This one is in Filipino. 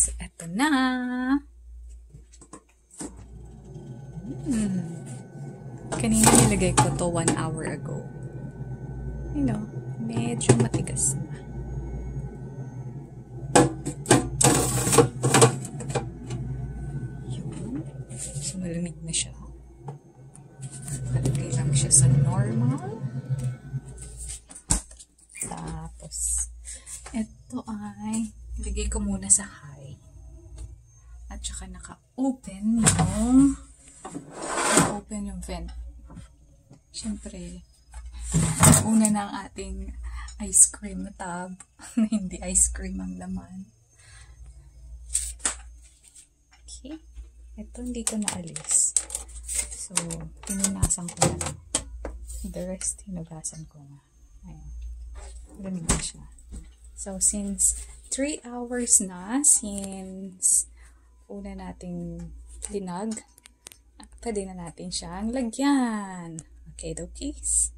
So, eto na. Hmm. Kanina nilagay ko to one hour ago. You know, medyo matigas na. Yun. So, malamig na siya. Palagay lang siya sa normal. Tapos, ito ay, ilagay ko muna sa high. At saka naka-open yung, naka-open yung vent. Siyempre, una na ang ating ice cream tub na hindi ice cream ang laman. Okay. Ito hindi ko naalis. So, pinunasan ko na. The rest, hinugasan ko na. Ayan. Lamig na siya. So, since 3 hours na, since una nating linag, pwede na natin siyang lagyan. Okay, dokies.